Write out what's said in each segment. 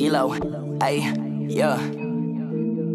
D-Lo, ayy, yeah.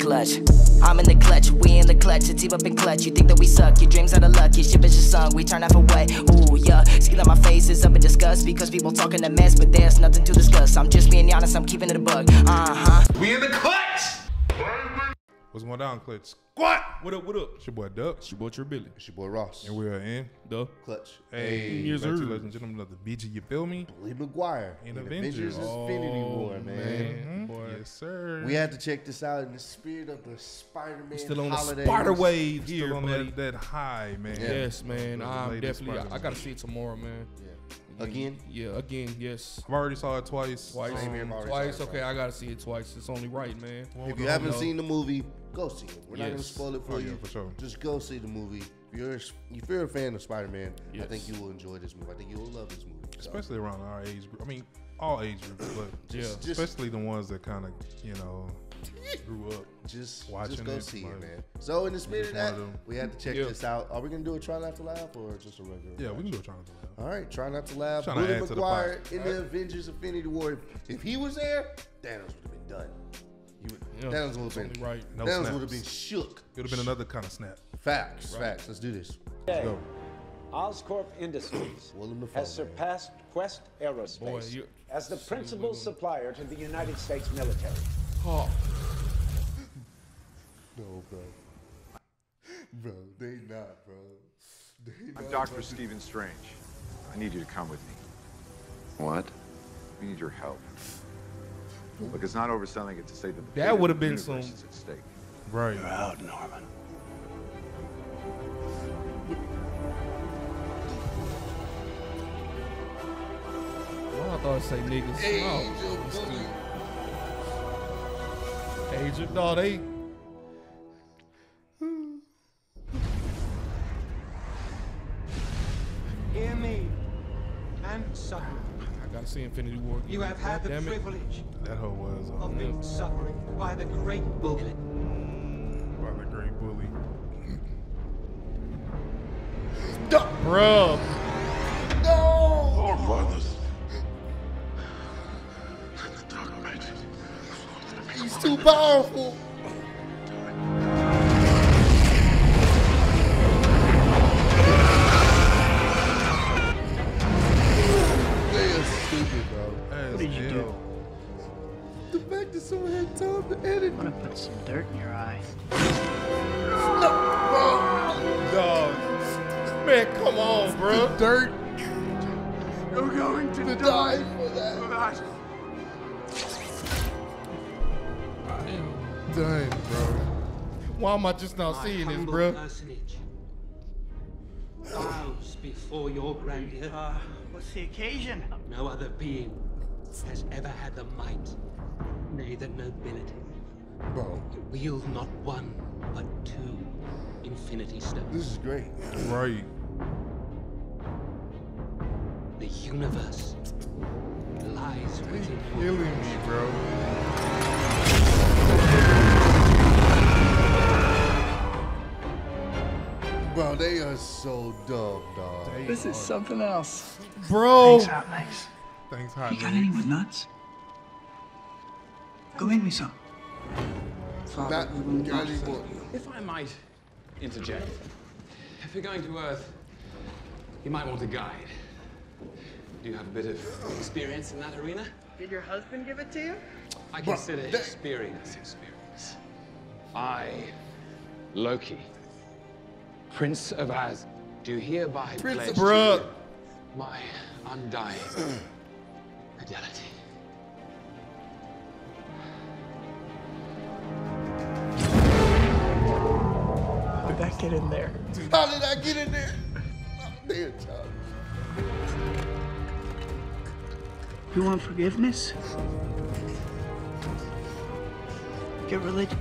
Clutch. I'm in the clutch, we in the clutch, it's up in clutch. You think that we suck, your dreams are the luck, your ship is just sung, we turn half away. Ooh, yeah. See that my face is up in disgust because people talking a mess, but there's nothing to discuss. I'm just being honest, I'm keeping it a bug. Uh huh. We in the clutch. What's going down, Clutch? Squat. What up, what up? It's your boy Dub, It's your boy Trill Billy. It's your boy Ross. and we are in. Duh. Clutch. Hey, Yes, back to sir. ladies and gentlemen of the BG. You feel me? Lee Maguire In in Avengers. Avengers Infinity War, man. Mhm. Yes, sir. We had to check this out in the spirit of the Spider-Man Still on the spider wave here, Still on buddy. that, that high, man. Yeah. Yes, man. I'm definitely. I, I Spider-Man. gotta see it tomorrow, man. Yeah. Again? Yeah, again. Yes. I've already saw it twice. Twice. Same here, I've already Twice. saw it Okay, I gotta see it twice. It's only right, man. Won't If you haven't no. seen the movie, go see it. We're not gonna Yes. spoil it for Oh, yeah, you. for sure. Just go see the movie. If you're if you're a fan of Spider-Man, I Yes. think you will enjoy this movie. I think you will love this movie. So, especially around our age group. I mean, all age groups, but Yeah. just- especially the ones that kind of, you know, grew up. just watching just go it, see like, it, man. So in the spirit of that, them. we had to check Yeah. this out. Are we gonna do a try not to laugh or just a regular? Yeah, we can do a trying to laugh. All right, try not to laugh. Trying to Willie to McGuire pot. in the Avengers Infinity War. If, if he was there, Thanos would have been done. He would, Yeah, Thanos would have been right. No Thanos would have been shook. It would have been another kind of snap. Facts, facts. Let's do this. Let's go. Oscorp Industries Willem Dafoe, has man. surpassed Quest Aerospace Boy, as the principal supplier to the United States military. Oh, No, bro. Bro, they not, bro. They I'm Dr. bro. Stephen Strange. I need you to come with me. What? We need your help. Look, it's not overselling it to say that the That would've been universe some- is at stake. Right. Proud, Norman. well, I thought it say niggas. Angel oh, bully. Agent, no, they. See Infinity War. You have had the Damn it. privilege That hoe was of um, being suffering by the great bully. by the great bully. Bruh. He's too powerful. Are stupid, bro. What did you do? The fact that someone had time to edit. I'm gonna put some dirt in your eye. Dog. Man, come on, bro. Dirt You're going to, to die for that. die. Dang, bro. Why am I just not seeing this, bro? personage bows before your grandeur. Uh, what's the occasion? No other being has ever had the might, nay the nobility, Bro, to wield not one, but two infinity stones. this is great. Right. The universe lies within your Killing me, bro. They are so dumb, dog. This is something else. Bro. Thanks, Hot Legs. Thanks, hot You got Legs. any with nuts? Go make me some. Not got. If I might interject, if you're going to Earth, you might want a guide. Do you have a bit of experience in that arena? Did your husband give it to you? I consider experience experience. I, Loki, Prince of Az, do hereby Prince pledge of- to Bruh. you my undying fidelity. How Did that get in there? How did I get in there? Oh, damn, child. You want forgiveness? Get religion.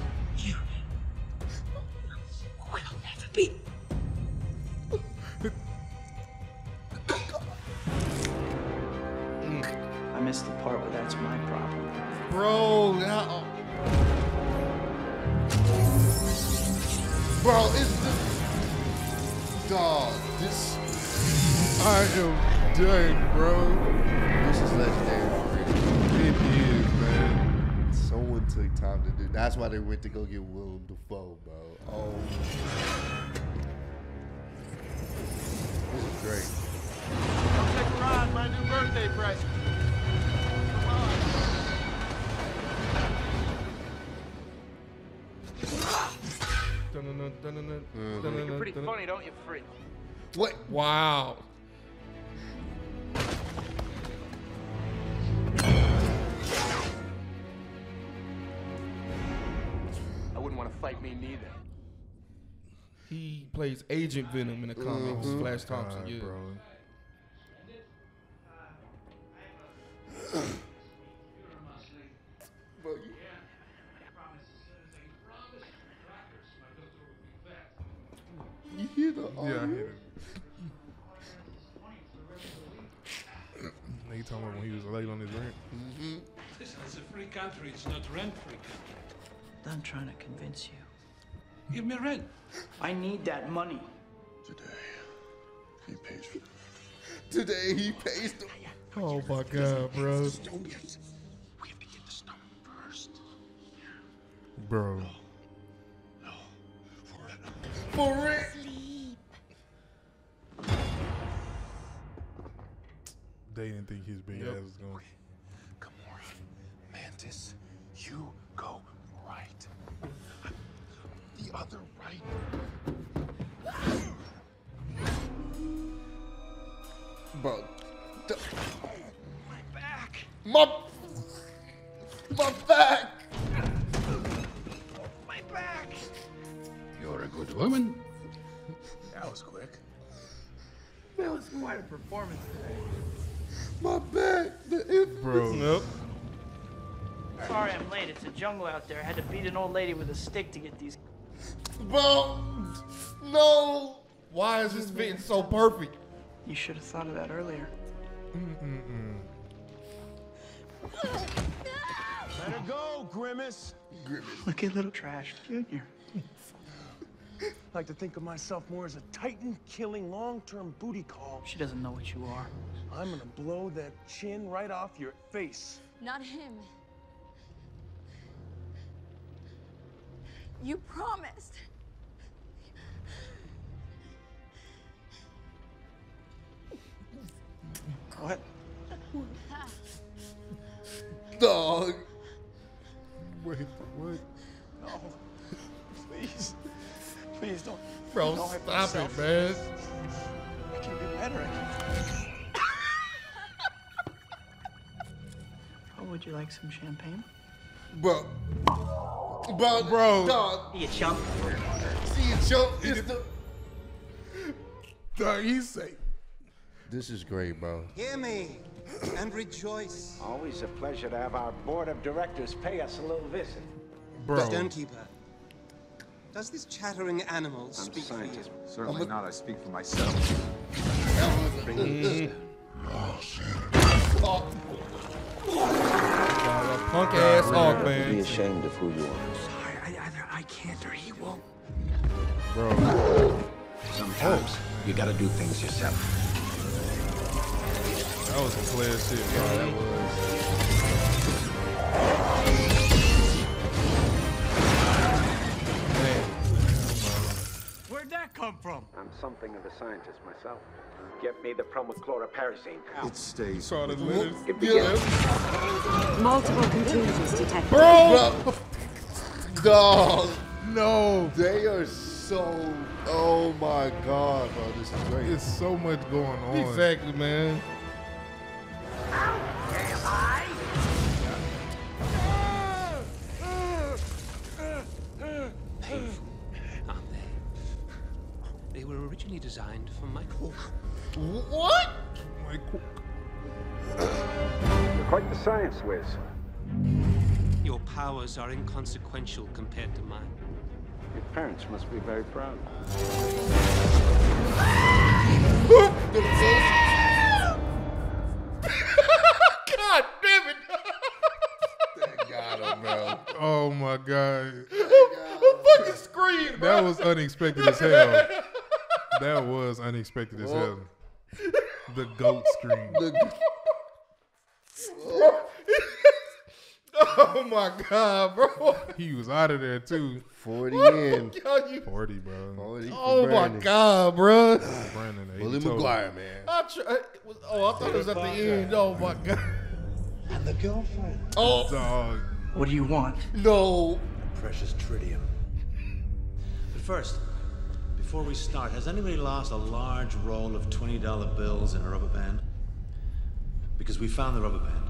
Am done, bro. this is legendary. It is, man. Someone took time to do. That's why they went to go get Willem Dafoe, bro. Oh, this is great. Come take a ride, my new birthday present. Dun-dun-dun, dun-dun-dun, dun-dun-dun, mm-hmm. You're pretty funny, don't you, freak? What? Wow. I wouldn't want to fight me neither. He plays Agent Venom in the comics. Mhm. Flash Thompson, God, yeah. bro. Bro, you- You hear the Yeah, I audio? hit it. Nigga talking about when he was late on his rent. Listen, it's a free country. It's not rent-free country. I'm trying to convince you. Give me rent. I need that money. Today, he pays for Today he pays the. Oh my god, bro. We have to get the stone first. Bro. For real? They didn't think his big Yep. ass was going. Gamora, Bro. the- My back. My. My back! My back. You're a good woman. That was quick. That was quite a performance today. My back! The inf- Bro. Yep. Sorry I'm late. It's a jungle out there. I had to beat an old lady with a stick to get these. Bro! No! Why is this fitting so perfect? You should have thought of that earlier. Mm-mm-mm. Let her go, Grimace. Look at little Trash Junior. I like to think of myself more as a titan-killing, long-term booty call. She doesn't know what you are. I'm gonna blow that chin right off your face. Not him. You promised. What? Dog. Wait, what? No. Please. Please don't. Bro, don't stop myself. it, man. I can do better. Oh, would you like some champagne? Bro. Bro, Bro. Dog. You chump. See you choke. It's the. Dog, he's safe. This is great, bro. Hear me and rejoice. Always a pleasure to have our board of directors pay us a little visit. Bro. Stonekeeper, does this chattering animal I'm speak for you? scientist. Certainly not. I speak for myself. Uh, punk ass hog, man. Be ashamed of who you are. Sorry, I, either I can't or he won't. Bro. Sometimes you gotta do things yourself. That was some player shit, bro. That was. Where'd that come from? I'm something of a scientist myself. Get me the chloroparazine. It stays. Saw the letters. Multiple contingencies detected. Bro. Dog. No. They are so. Oh my god, bro. This is great. There's so much going on. Exactly, man. Painful, aren't they? They were originally designed for Michael. What? Like, You're quite the science whiz. Your powers are inconsequential compared to mine. Your parents must be very proud. Fucking screamed, bro. That was unexpected as hell. That was unexpected as hell. The goat scream. The- oh Oh my god, bro. He was out of there too. 40 What in. you- 40, bro. 40 for Oh my god, bro. Brandon, Willie McGuire, man. I tr- it was- oh, I thought it was at the end. Oh my god. And the girlfriend. Oh, dog. What do you want? No. Precious tritium. But first, before we start, has anybody lost a large roll of $20 bills in a rubber band? Because we found the rubber band.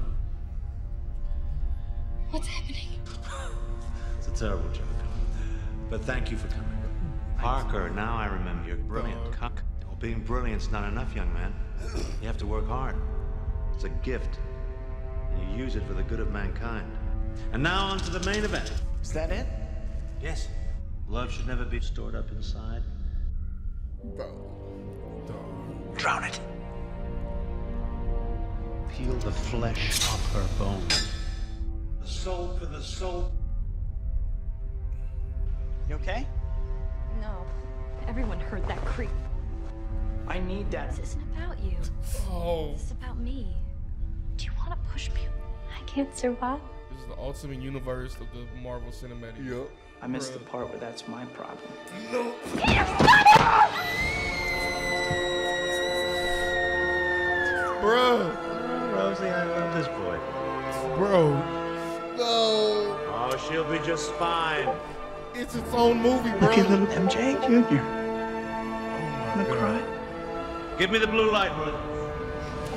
What's happening? It's a terrible joke. But thank you for coming. Parker, now I remember you're brilliant. Cuck. Well, being brilliant's not enough, young man. You have to work hard. It's a gift. And you use it for the good of mankind. And now on to the main event. Is that it? Yes. Love should never be stored up inside. Drown it. Peel the flesh off her bones. The soul for the soul. You okay? No. Everyone heard that creep. I need that. This isn't about you. Oh. This is about me. Do you want to push me? I can't survive. This is the ultimate universe of the Marvel Cinematic. Yep. I missed the part where that's my problem. No. Bro. Rosie, I love this boy. Bro. No. Oh, she'll be just fine. It's its own movie, bro. Look at little MJ Jr. Gonna oh cry. Give me the blue light, Willie.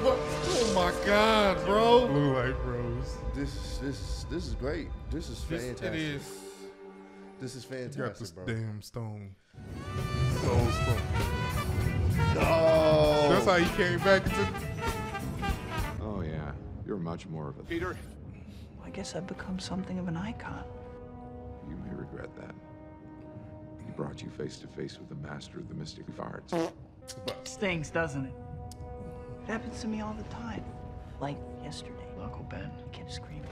Oh my god, bro. Blue light bros. This this this is great. This is This- fantastic. it is. This is Got this fantastic, bro. damn stone. Soul stone. No. That's how he came back into. Oh, yeah. You're much more of a. Peter. I guess I've become something of an icon. You may regret that. He brought you face to face with the master of the mystic arts. Stings, doesn't it? It happens to me all the time. Like yesterday, Uncle Ben kept screaming.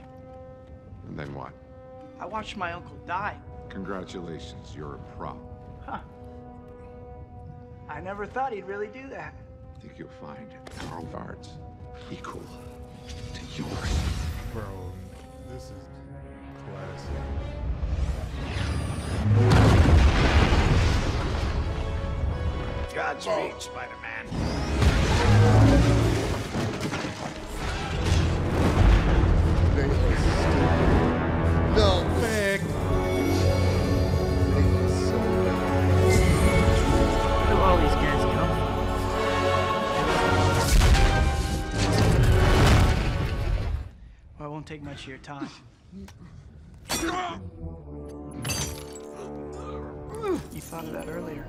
And then what? I watched my uncle die. Congratulations, you're a prop. Huh. I never thought he'd really do that. I think you'll find our arts equal to yours. Bro, this is classic. Godspeed, Spider-Man. Take much of your time. You thought of that earlier.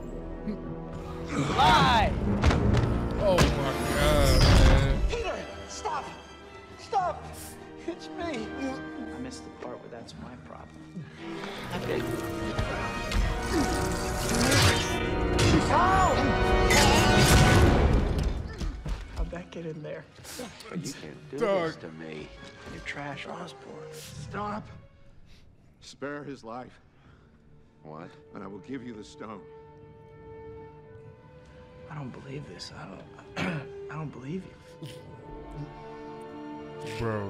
Lie! Oh my god, man. Peter, stop! Stop! It's me. I missed the part where that's my problem. Okay. Get in there? You can't do Dog. this to me. You're trash, Osborn. Stop. Spare his life, What? and I will give you the stone. I don't believe this. I don't. I don't believe you. Bro.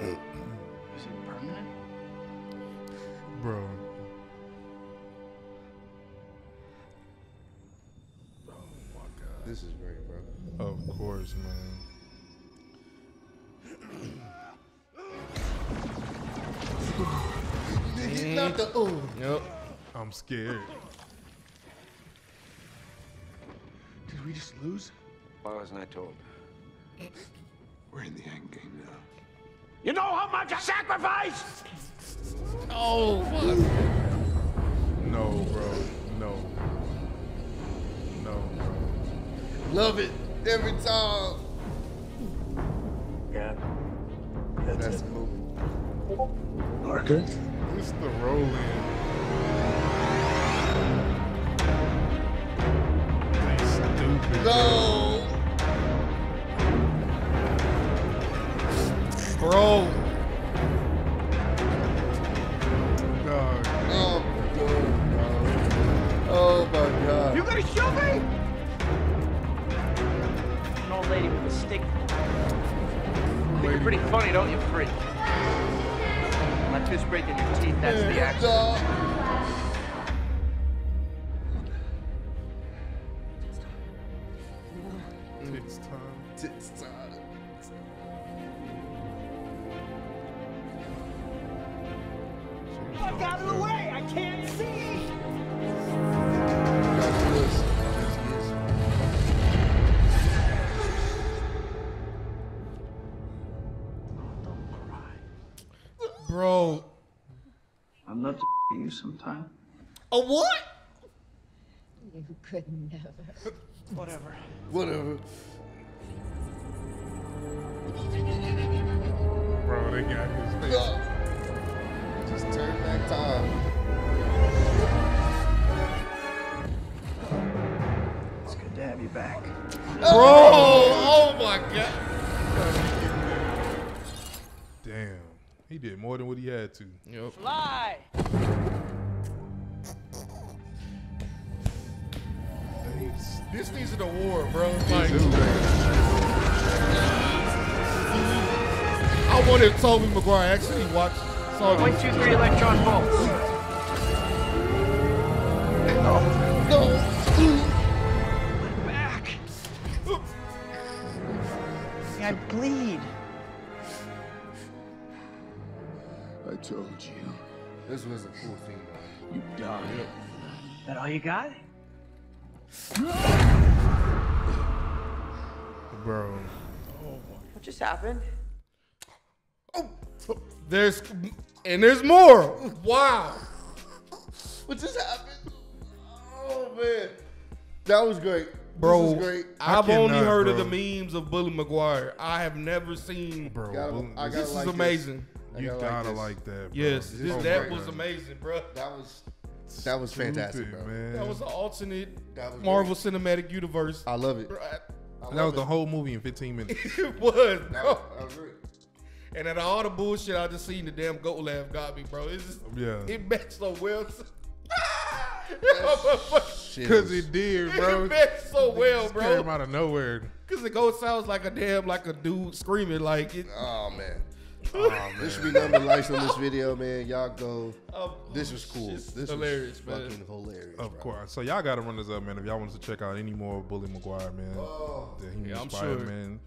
Is it permanent? Bro. Oh my god. This is great, bro. Of course, man. He's not the ooh. Yep. I'm scared. Did we just lose? Why wasn't I told? We're in the end game now. You know how much I sacrificed? Oh, fuck. No, bro. No. No, bro. Love it every time. Yeah. That's, cool. Parker? It's the roll in. They stupid. No. Bro. shoot me? An old lady with a stick. Think you're pretty funny, don't you, freak? My tooth's breaking your teeth, that's the action. Bro. I'd love to you sometime. A what? You could never. Whatever. Whatever. Bro, they got his face. Just turn back time. It's good to have you back. Bro, oh my god. Damn. He did more than what he had to. Yep. Fly! This needs an award, bro. Like. I wanted Tobey Maguire actually watch saw Point this. two three electron volts. Back. I bleed. Told you. This was a cool thing, though. You dog. That all you got? Bro. What just happened? Oh, there's and there's more. Wow. What just happened? Oh man, that was great. Bro, this is great. I've only cannot, heard of the memes of Bully Maguire. I have never seen. Bro, Gotta- Bully- I gotta this is like amazing. I you gotta gotta, like like, that. Bro. Yes, This this, is that great. was amazing, bro. That was that was fantastic, bro. man. That was an alternate That was Marvel Cinematic Universe. I love it. Bro, I- I that love was the whole movie in 15 minutes. it was, That bro. was, that was great. And out of all the bullshit I just seen, the damn goat laugh got me, bro. It's just, Yeah. it matched so well. Shit Because it did, bro. It matched so well, Just came out of nowhere. Because the goat sounds like a damn, like a dude screaming, like it. Oh man. This should be number likes on this video, man. Y'all go. Um, This was cool. shit's This hilarious, was man. fucking hilarious. Of bro. course. So y'all gotta run this up, man. If y'all want to check out any more Bully Maguire, man. Oh. that he Yeah, I'm inspired, sure. man.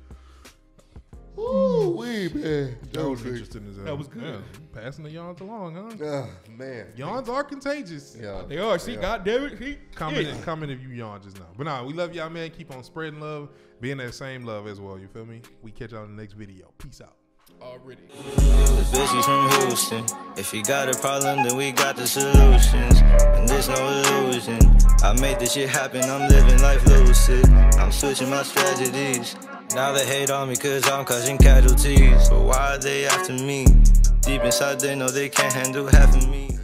Woo wee, man. That was great. interesting as hell. That was good. Yeah, passing the yawns along, huh? Oh, man. Yawns are contagious. Yeah. They are. See, Yeah. God damn it. He, Comment, yeah. comment if you yawn just now. But nah, we love y'all, man. Keep on spreading love, being that same love as well. You feel me? We catch y'all in the next video. Peace out. Already. The bitch is from Houston. If you got a problem, then we got the solutions. And there's no illusion. I made this shit happen, I'm living life lucid. I'm switching my strategies. Now they hate on me cause I'm causing casualties. But why are they after me? Deep inside, they know they can't handle half of me.